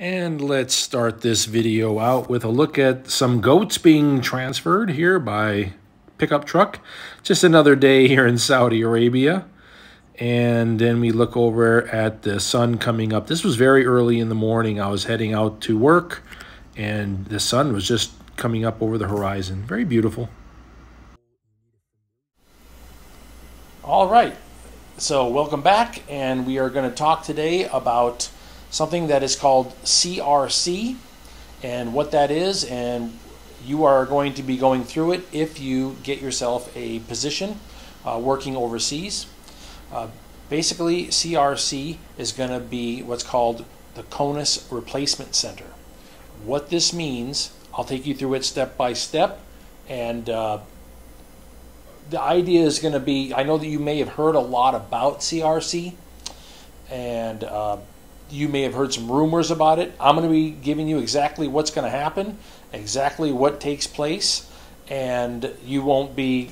And let's start this video out with a look at some goats being transferred here by pickup truck. Just another day here in Saudi Arabia. And then we look over at the sun coming up. This was very early in the morning. I was heading out to work and the sun was just coming up over the horizon. Very beautiful. All right. So welcome back and we are going to talk today about something that is called CRC and what that is and you are going to be going through it if you get yourself a position uh, working overseas. Uh, basically CRC is going to be what's called the CONUS Replacement Center. What this means, I'll take you through it step by step and uh, the idea is going to be I know that you may have heard a lot about CRC and uh, you may have heard some rumors about it. I'm going to be giving you exactly what's going to happen, exactly what takes place, and you won't be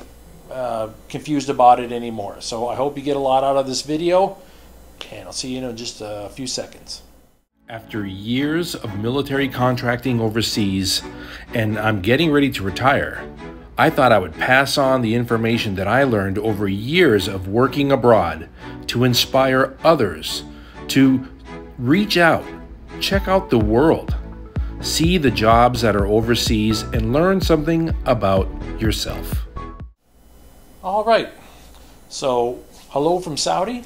uh, confused about it anymore. So I hope you get a lot out of this video, and I'll see you in just a few seconds. After years of military contracting overseas, and I'm getting ready to retire, I thought I would pass on the information that I learned over years of working abroad to inspire others to Reach out, check out the world, see the jobs that are overseas, and learn something about yourself. All right. So, hello from Saudi,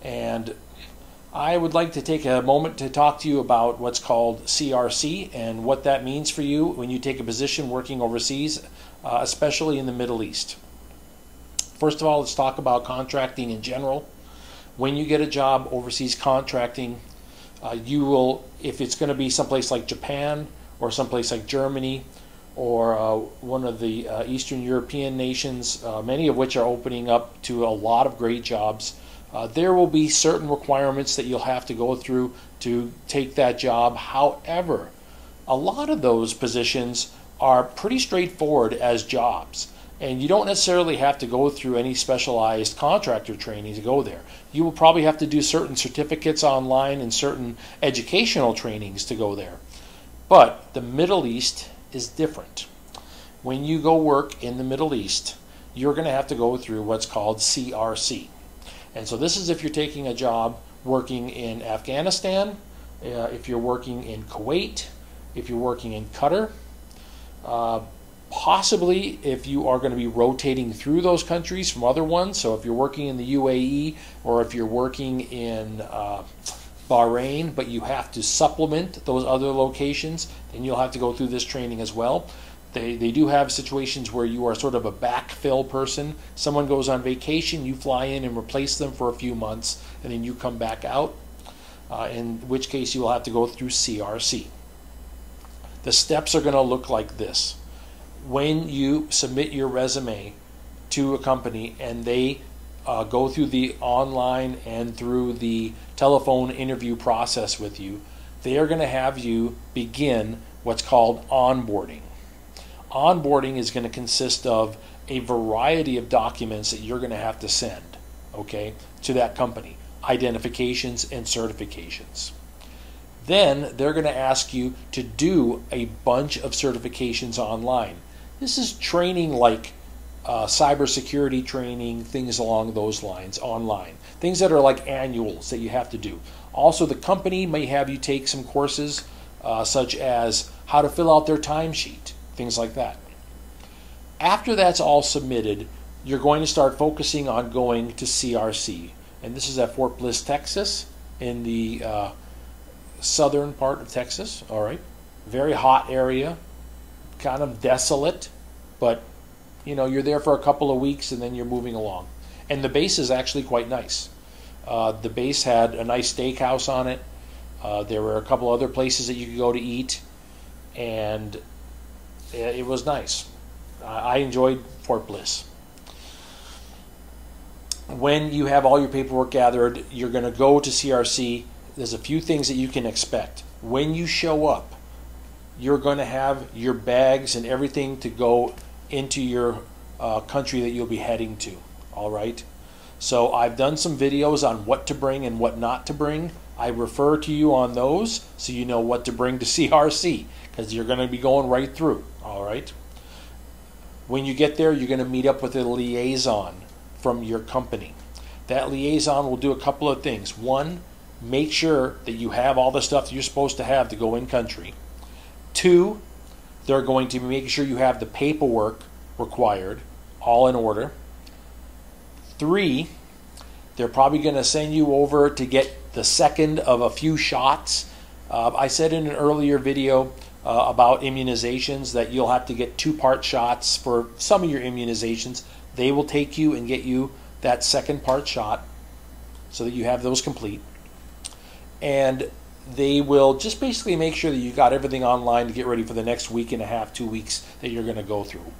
and I would like to take a moment to talk to you about what's called CRC and what that means for you when you take a position working overseas, uh, especially in the Middle East. First of all, let's talk about contracting in general. When you get a job overseas contracting, uh, you will, if it's going to be someplace like Japan or someplace like Germany or uh, one of the uh, Eastern European nations, uh, many of which are opening up to a lot of great jobs, uh, there will be certain requirements that you'll have to go through to take that job. However, a lot of those positions are pretty straightforward as jobs. And you don't necessarily have to go through any specialized contractor training to go there. You will probably have to do certain certificates online and certain educational trainings to go there. But the Middle East is different. When you go work in the Middle East, you're going to have to go through what's called CRC. And so this is if you're taking a job working in Afghanistan, uh, if you're working in Kuwait, if you're working in Qatar, uh, possibly if you are going to be rotating through those countries from other ones. So if you're working in the UAE or if you're working in uh, Bahrain, but you have to supplement those other locations, then you'll have to go through this training as well. They, they do have situations where you are sort of a backfill person. Someone goes on vacation, you fly in and replace them for a few months, and then you come back out, uh, in which case you will have to go through CRC. The steps are going to look like this when you submit your resume to a company and they uh, go through the online and through the telephone interview process with you, they are going to have you begin what's called onboarding. Onboarding is going to consist of a variety of documents that you're going to have to send, okay, to that company, identifications and certifications. Then they're going to ask you to do a bunch of certifications online. This is training like uh, cybersecurity training, things along those lines online. Things that are like annuals that you have to do. Also, the company may have you take some courses uh, such as how to fill out their timesheet, things like that. After that's all submitted, you're going to start focusing on going to CRC. And this is at Fort Bliss, Texas, in the uh, southern part of Texas. All right. Very hot area, kind of desolate, but you know you're there for a couple of weeks and then you're moving along. And the base is actually quite nice. Uh, the base had a nice steakhouse on it. Uh, there were a couple other places that you could go to eat, and it was nice. I enjoyed Fort Bliss. When you have all your paperwork gathered, you're going to go to CRC. There's a few things that you can expect. When you show up, you're going to have your bags and everything to go into your uh, country that you'll be heading to. All right. So I've done some videos on what to bring and what not to bring. I refer to you on those so you know what to bring to CRC because you're going to be going right through. All right. When you get there, you're going to meet up with a liaison from your company. That liaison will do a couple of things. One, make sure that you have all the stuff you're supposed to have to go in country. Two, they're going to make sure you have the paperwork required, all in order. Three, they're probably going to send you over to get the second of a few shots. Uh, I said in an earlier video uh, about immunizations that you'll have to get two part shots for some of your immunizations. They will take you and get you that second part shot so that you have those complete. And they will just basically make sure that you got everything online to get ready for the next week and a half, two weeks that you're going to go through.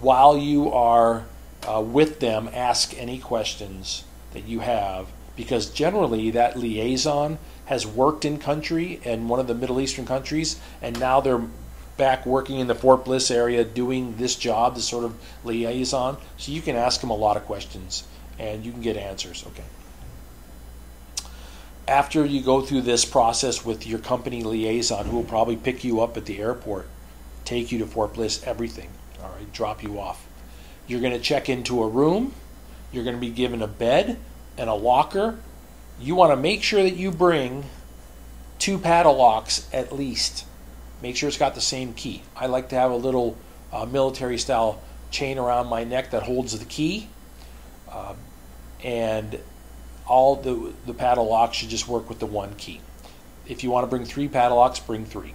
While you are uh, with them, ask any questions that you have because generally that liaison has worked in country and one of the Middle Eastern countries and now they're back working in the Fort Bliss area doing this job, this sort of liaison. So you can ask them a lot of questions and you can get answers. Okay after you go through this process with your company liaison, who will probably pick you up at the airport, take you to Fort Bliss, everything, all right, drop you off. You're going to check into a room. You're going to be given a bed and a locker. You want to make sure that you bring two padlocks at least. Make sure it's got the same key. I like to have a little uh, military style chain around my neck that holds the key. Uh, and all the, the padlocks should just work with the one key. If you want to bring three padlocks, bring three.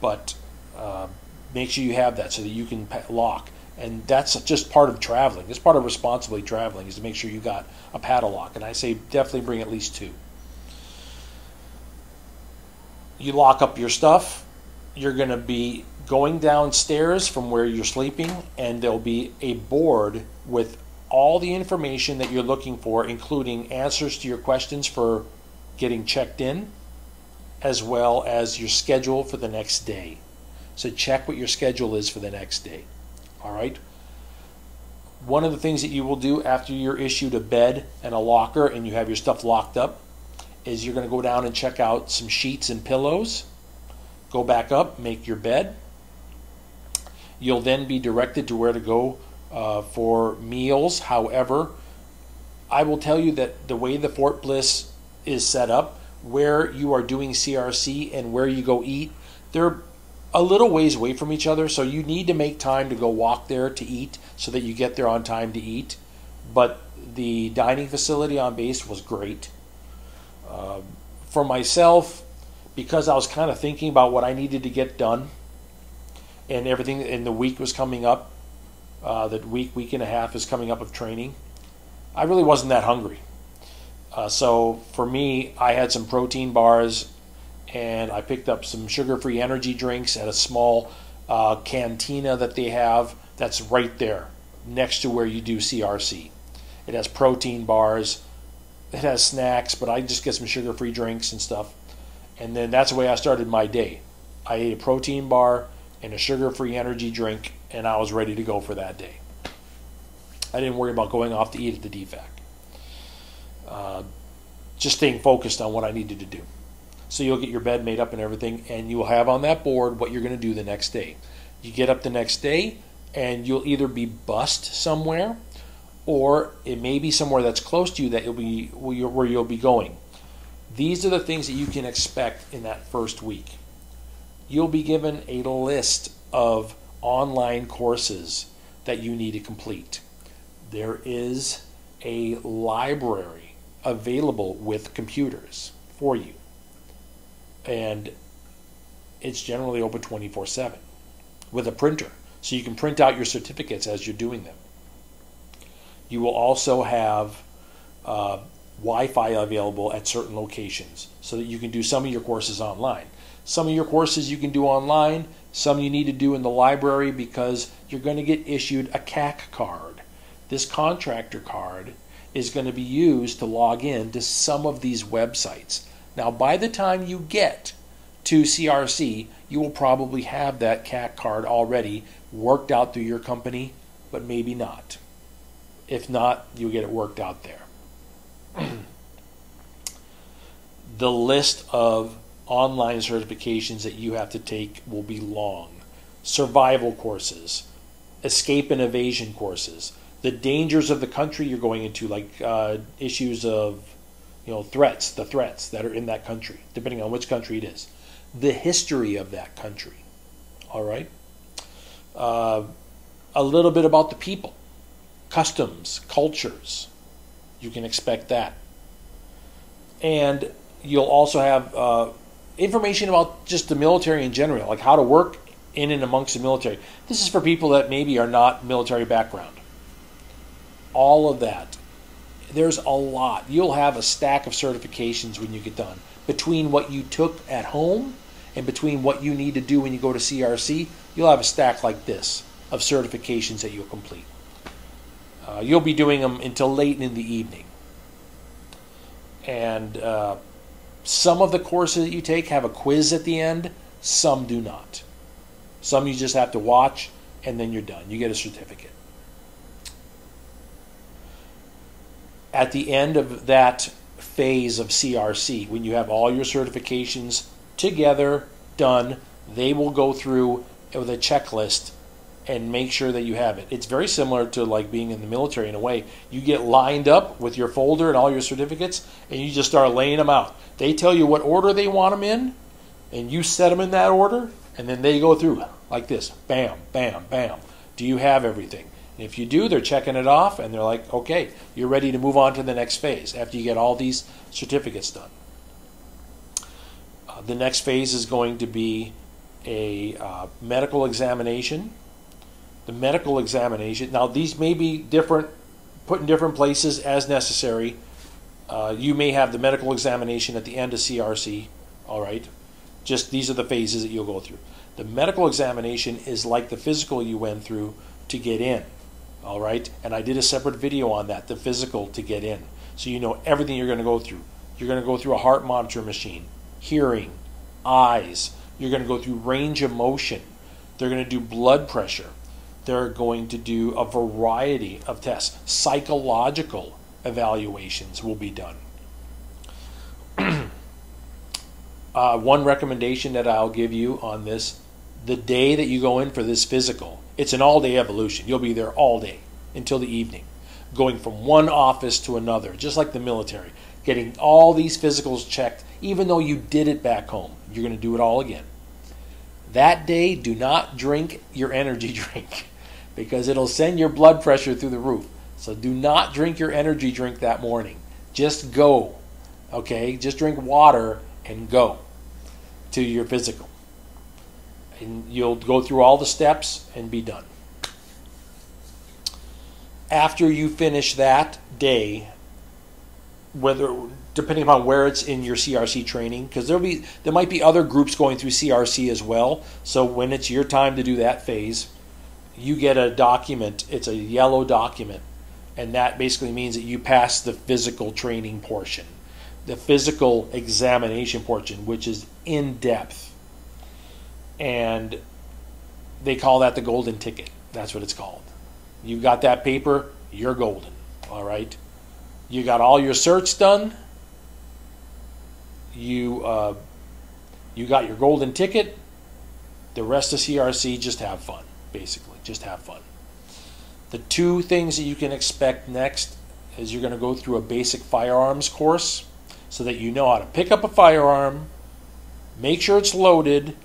But uh, make sure you have that so that you can lock. And that's just part of traveling. It's part of responsibly traveling is to make sure you got a padlock. And I say definitely bring at least two. You lock up your stuff. You're going to be going downstairs from where you're sleeping, and there'll be a board with all the information that you're looking for, including answers to your questions for getting checked in, as well as your schedule for the next day. So check what your schedule is for the next day. All right. One of the things that you will do after you're issued a bed and a locker and you have your stuff locked up is you're going to go down and check out some sheets and pillows. Go back up, make your bed. You'll then be directed to where to go uh, for meals. However, I will tell you that the way the Fort Bliss is set up, where you are doing CRC and where you go eat, they're a little ways away from each other, so you need to make time to go walk there to eat so that you get there on time to eat. But the dining facility on base was great. Uh, for myself, because I was kind of thinking about what I needed to get done and everything, and the week was coming up, uh, that week, week and a half is coming up of training. I really wasn't that hungry. Uh, so for me, I had some protein bars and I picked up some sugar free energy drinks at a small uh, cantina that they have that's right there next to where you do CRC. It has protein bars, it has snacks, but I just get some sugar free drinks and stuff. And then that's the way I started my day. I ate a protein bar and a sugar free energy drink and I was ready to go for that day. I didn't worry about going off to eat at the DFAC. Uh, just staying focused on what I needed to do. So you'll get your bed made up and everything, and you will have on that board what you're going to do the next day. You get up the next day, and you'll either be bussed somewhere, or it may be somewhere that's close to you that you'll be where you'll be going. These are the things that you can expect in that first week. You'll be given a list of online courses that you need to complete. There is a library available with computers for you. And it's generally open 24 7 with a printer. So you can print out your certificates as you're doing them. You will also have uh, Wi Fi available at certain locations so that you can do some of your courses online. Some of your courses you can do online, some you need to do in the library because you're going to get issued a CAC card. This contractor card is going to be used to log in to some of these websites. Now, by the time you get to CRC, you will probably have that CAC card already worked out through your company, but maybe not. If not, you'll get it worked out there. the list of online certifications that you have to take will be long. Survival courses, escape and evasion courses, the dangers of the country you're going into, like uh, issues of you know threats, the threats that are in that country, depending on which country it is, the history of that country. All right, uh, a little bit about the people, customs, cultures. You can expect that, and you'll also have uh, information about just the military in general, like how to work in and amongst the military. This is for people that maybe are not military background. All of that. There's a lot. You'll have a stack of certifications when you get done. Between what you took at home and between what you need to do when you go to CRC, you'll have a stack like this of certifications that you'll complete. Uh, you'll be doing them until late in the evening. And uh, some of the courses that you take have a quiz at the end, some do not. Some you just have to watch and then you're done. You get a certificate. At the end of that phase of CRC, when you have all your certifications together, done, they will go through with a checklist and make sure that you have it. It's very similar to like being in the military in a way. You get lined up with your folder and all your certificates and you just start laying them out. They tell you what order they want them in and you set them in that order and then they go through like this bam, bam, bam. Do you have everything? And if you do, they're checking it off and they're like, okay, you're ready to move on to the next phase after you get all these certificates done. Uh, the next phase is going to be a uh, medical examination. The medical examination, now these may be different, put in different places as necessary. Uh, you may have the medical examination at the end of CRC, all right? Just these are the phases that you'll go through. The medical examination is like the physical you went through to get in. All right? And I did a separate video on that, the physical to get in. So you know everything you're going to go through. You're going to go through a heart monitor machine, hearing, eyes. You're going to go through range of motion. They're going to do blood pressure. They're going to do a variety of tests. Psychological evaluations will be done. uh, one recommendation that I'll give you on this the day that you go in for this physical, it's an all day evolution. You'll be there all day until the evening, going from one office to another, just like the military, getting all these physicals checked, even though you did it back home. You're going to do it all again. That day, do not drink your energy drink because it'll send your blood pressure through the roof. So do not drink your energy drink that morning. Just go. Okay? Just drink water and go to your physical and you'll go through all the steps and be done. After you finish that day, whether depending upon where it's in your CRC training, because there'll be there might be other groups going through CRC as well. So when it's your time to do that phase, you get a document. It's a yellow document, and that basically means that you pass the physical training portion, the physical examination portion, which is in depth and they call that the golden ticket. That's what it's called. You've got that paper, you're golden. All right. You got all your certs done. You uh, you got your golden ticket. The rest of CRC, just have fun. Basically, just have fun. The two things that you can expect next is you're going to go through a basic firearms course so that you know how to pick up a firearm, make sure it's loaded,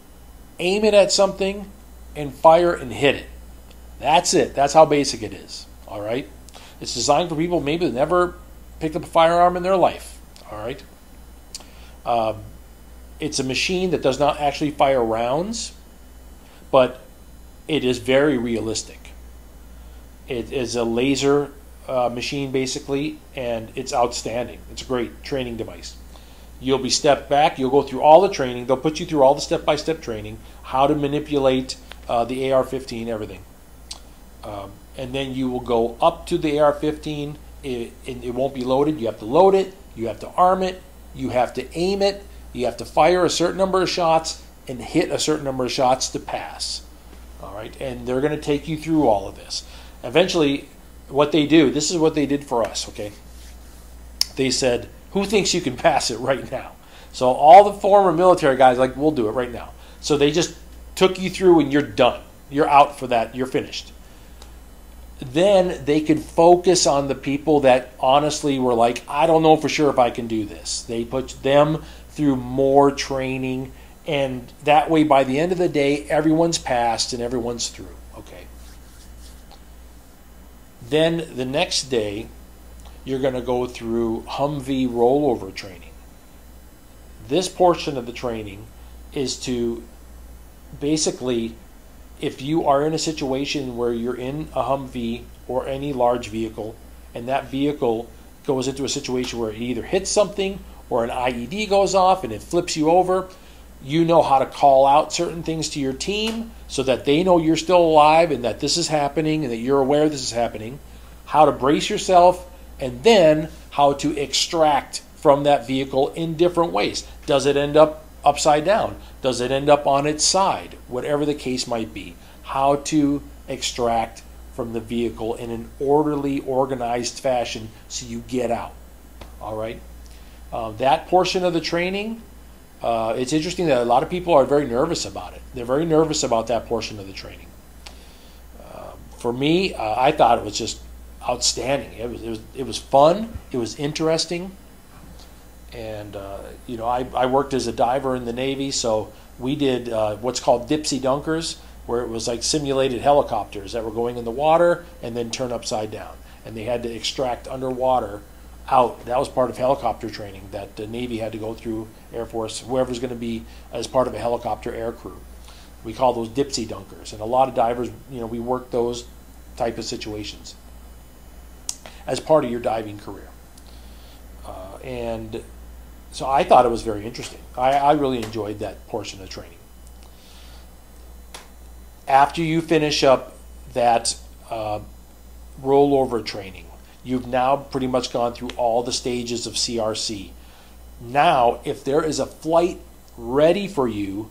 aim it at something, and fire and hit it. That's it. That's how basic it is. All right. It's designed for people maybe that never picked up a firearm in their life. All right. Um, it's a machine that does not actually fire rounds, but it is very realistic. It is a laser uh, machine basically, and it's outstanding. It's a great training device. You'll be stepped back. You'll go through all the training. They'll put you through all the step by step training, how to manipulate uh, the AR 15, everything. Um, and then you will go up to the AR 15. It, it, it won't be loaded. You have to load it. You have to arm it. You have to aim it. You have to fire a certain number of shots and hit a certain number of shots to pass. All right. And they're going to take you through all of this. Eventually, what they do, this is what they did for us, okay? They said, who thinks you can pass it right now? So all the former military guys like we'll do it right now. So they just took you through and you're done. You're out for that. You're finished. Then they could focus on the people that honestly were like, I don't know for sure if I can do this. They put them through more training, and that way, by the end of the day, everyone's passed and everyone's through. Okay. Then the next day, you're going to go through Humvee rollover training. This portion of the training is to basically, if you are in a situation where you're in a Humvee or any large vehicle, and that vehicle goes into a situation where it either hits something or an IED goes off and it flips you over, you know how to call out certain things to your team so that they know you're still alive and that this is happening and that you're aware this is happening, how to brace yourself, and then how to extract from that vehicle in different ways. Does it end up upside down? Does it end up on its side? Whatever the case might be. How to extract from the vehicle in an orderly, organized fashion so you get out. All right? Uh, that portion of the training, uh, it's interesting that a lot of people are very nervous about it. They're very nervous about that portion of the training. Uh, for me, uh, I thought it was just outstanding. It was, it was, it was fun. It was interesting. And, uh, you know, I, I worked as a diver in the Navy, so we did uh, what's called dipsy dunkers, where it was like simulated helicopters that were going in the water and then turn upside down. And they had to extract underwater out. That was part of helicopter training that the Navy had to go through, Air Force, whoever's going to be as part of a helicopter air crew. We call those dipsy dunkers. And a lot of divers, you know, we work those type of situations as part of your diving career. Uh, and so I thought it was very interesting. I, I really enjoyed that portion of training. After you finish up that uh, rollover training, you've now pretty much gone through all the stages of CRC. Now, if there is a flight ready for you,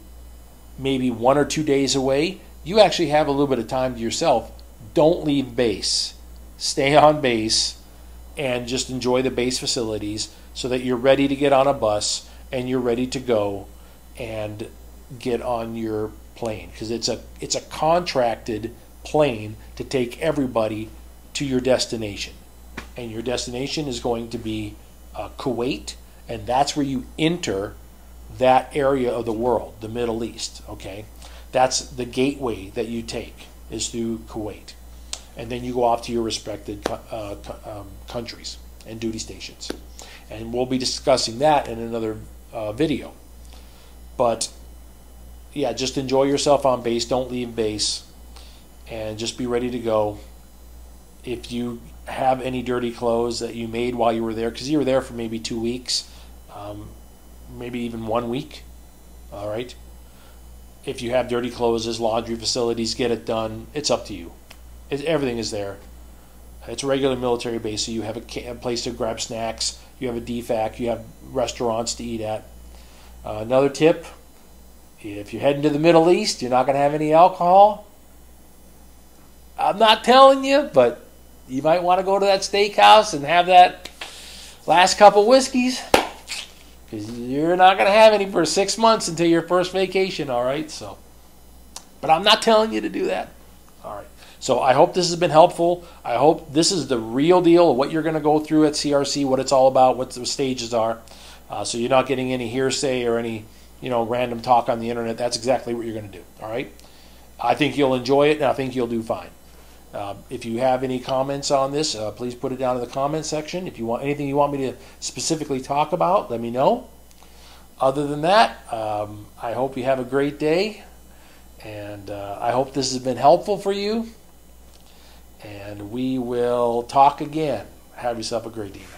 maybe one or two days away, you actually have a little bit of time to yourself. Don't leave base. Stay on base and just enjoy the base facilities so that you're ready to get on a bus and you're ready to go and get on your plane because it's a it's a contracted plane to take everybody to your destination and your destination is going to be uh, Kuwait and that's where you enter that area of the world the Middle East okay that's the gateway that you take is through Kuwait and then you go off to your respected uh, um, countries and duty stations. And we'll be discussing that in another uh, video. But yeah, just enjoy yourself on base. Don't leave base. And just be ready to go. If you have any dirty clothes that you made while you were there, because you were there for maybe two weeks, um, maybe even one week, all right? If you have dirty clothes, as laundry facilities, get it done. It's up to you. It, everything is there. It's a regular military base, so you have a, a, place to grab snacks. You have a DFAC. You have restaurants to eat at. Uh, another tip: if you're heading to the Middle East, you're not going to have any alcohol. I'm not telling you, but you might want to go to that steakhouse and have that last couple whiskeys because you're not going to have any for six months until your first vacation. All right, so. But I'm not telling you to do that. All right. So I hope this has been helpful. I hope this is the real deal of what you're going to go through at CRC, what it's all about, what the stages are. Uh, so you're not getting any hearsay or any you know random talk on the internet. That's exactly what you're going to do. All right. I think you'll enjoy it, and I think you'll do fine. Uh, if you have any comments on this, uh, please put it down in the comment section. If you want anything you want me to specifically talk about, let me know. Other than that, um, I hope you have a great day, and uh, I hope this has been helpful for you and we will talk again. Have yourself a great evening.